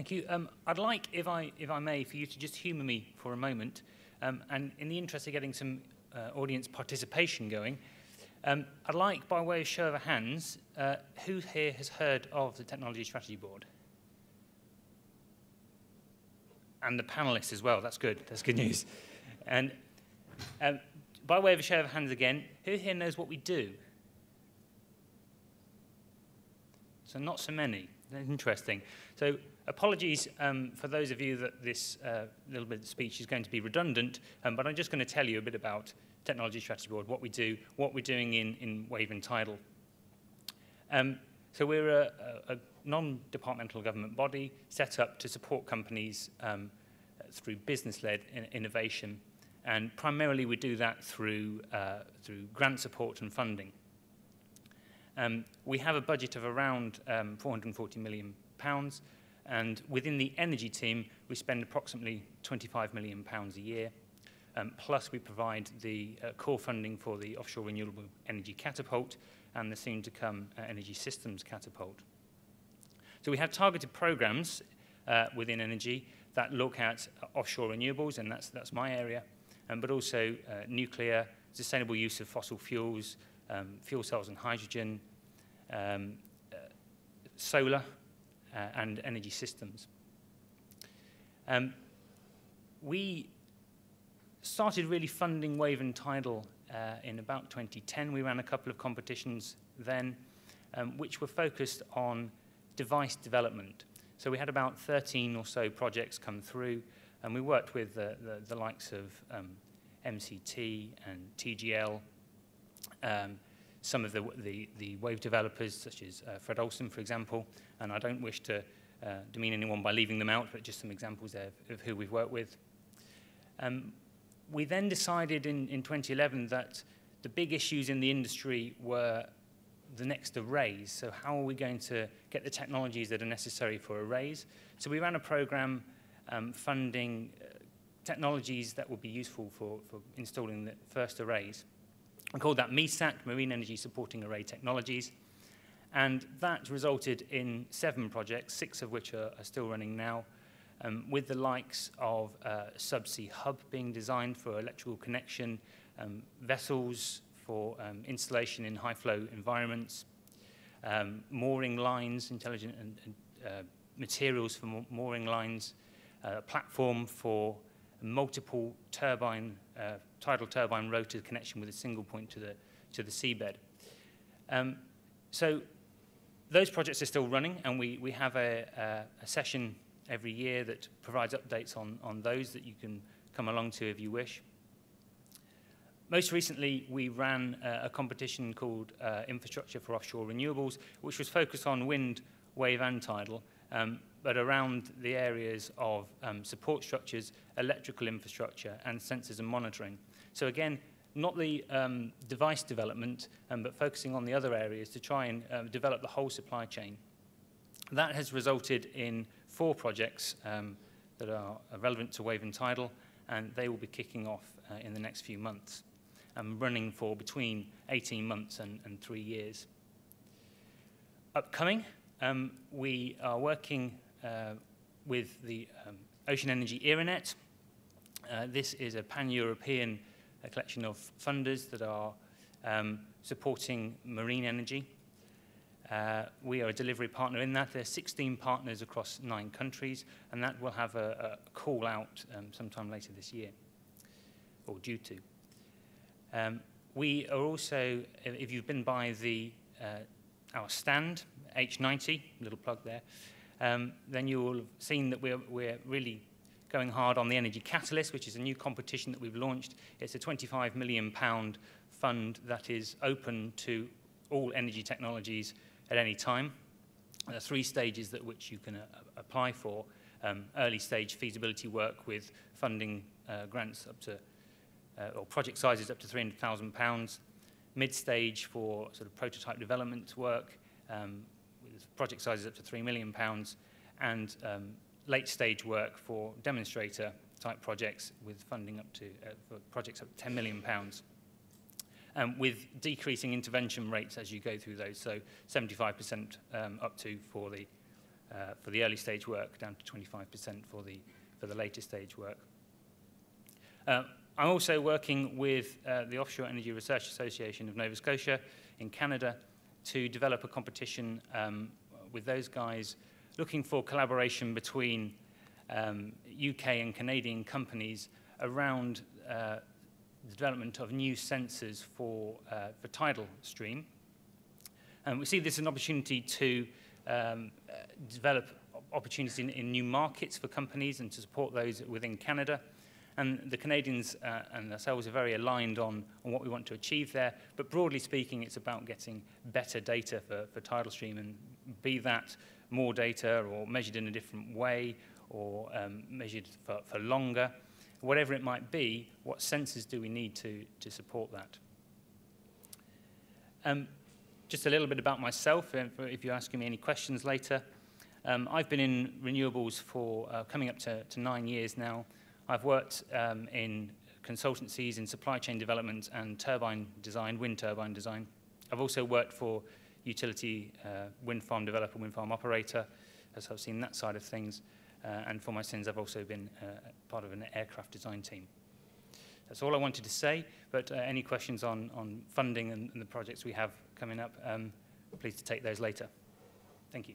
Thank you. Um, I'd like, if I, if I may, for you to just humour me for a moment. Um, and in the interest of getting some uh, audience participation going, um, I'd like, by way of show of hands, uh, who here has heard of the Technology Strategy Board? And the panelists as well. That's good. That's good news. And um, by way of a show of hands again, who here knows what we do? So not so many. Interesting. So apologies um, for those of you that this uh, little bit of speech is going to be redundant, um, but I'm just going to tell you a bit about Technology Strategy Board, what we do, what we're doing in, in Wave and Tidal. Um, so we're a, a, non-departmental government body set up to support companies um, through business-led in innovation, and primarily we do that through, uh, through grant support and funding. Um, we have a budget of around um, 440 million pounds, and within the energy team, we spend approximately 25 million pounds a year. Um, plus, we provide the uh, core funding for the offshore renewable energy catapult and the soon-to-come uh, energy systems catapult. So we have targeted programs uh, within energy that look at uh, offshore renewables, and that's, that's my area, um, but also uh, nuclear, sustainable use of fossil fuels, um, fuel cells and hydrogen, um, uh, solar uh, and energy systems. Um, we started really funding Wave and Tidal uh, in about 2010. We ran a couple of competitions then, um, which were focused on device development. So we had about 13 or so projects come through, and we worked with the, the, the likes of um, MCT and TGL, um, some of the, the, the wave developers, such as uh, Fred Olsen, for example, and I don't wish to uh, demean anyone by leaving them out, but just some examples there of who we've worked with. Um, we then decided in, in 2011 that the big issues in the industry were the next arrays. So how are we going to get the technologies that are necessary for arrays? So we ran a program um, funding uh, technologies that would be useful for, for installing the first arrays. I called that MESAT, Marine Energy Supporting Array Technologies. And that resulted in seven projects, six of which are, are still running now, um, with the likes of uh, subsea hub being designed for electrical connection, um, vessels for um, installation in high flow environments, um, mooring lines, intelligent and, and uh, materials for mooring lines, uh, platform for multiple turbine, uh, tidal turbine rotor connection with a single point to the, to the seabed. Um, so those projects are still running, and we, we have a, a, a session every year that provides updates on, on those that you can come along to if you wish. Most recently, we ran uh, a competition called uh, Infrastructure for Offshore Renewables, which was focused on wind, wave, and tidal, um, but around the areas of um, support structures, electrical infrastructure, and sensors and monitoring. So again, not the um, device development, um, but focusing on the other areas to try and uh, develop the whole supply chain. That has resulted in four projects um, that are relevant to Wave and Tidal, and they will be kicking off uh, in the next few months and running for between 18 months and, and three years. Upcoming, um, we are working uh, with the um, Ocean Energy ERANET. Uh, this is a pan-European uh, collection of funders that are um, supporting marine energy uh, we are a delivery partner in that. There are 16 partners across nine countries, and that will have a, a call out um, sometime later this year, or due to. Um, we are also, if you've been by the uh, our stand, H90, little plug there, um, then you will have seen that we're, we're really going hard on the Energy Catalyst, which is a new competition that we've launched. It's a 25 million pound fund that is open to all energy technologies at any time. There are three stages at which you can uh, apply for. Um, early stage feasibility work with funding uh, grants up to, uh, or project sizes up to £300,000. Mid stage for sort of prototype development work um, project sizes up to £3 million. And um, late stage work for demonstrator type projects with funding up to, uh, projects up to £10 million um, with decreasing intervention rates as you go through those, so 75% um, up to for the uh, for the early stage work, down to 25% for the, for the later stage work. Uh, I'm also working with uh, the Offshore Energy Research Association of Nova Scotia in Canada to develop a competition um, with those guys looking for collaboration between um, UK and Canadian companies around uh, the development of new sensors for, uh, for tidal stream. And we see this as an opportunity to um, develop opportunities in, in new markets for companies and to support those within Canada. And the Canadians uh, and ourselves are very aligned on, on what we want to achieve there. But broadly speaking, it's about getting better data for, for tidal stream, and be that more data or measured in a different way or um, measured for, for longer. Whatever it might be, what sensors do we need to, to support that? Um, just a little bit about myself, if you're asking me any questions later. Um, I've been in renewables for uh, coming up to, to nine years now. I've worked um, in consultancies in supply chain development and turbine design, wind turbine design. I've also worked for utility uh, wind farm developer, wind farm operator, as I've seen that side of things. Uh, and for my sins, I've also been uh, part of an aircraft design team. That's all I wanted to say, but uh, any questions on, on funding and, and the projects we have coming up, um, please to take those later. Thank you.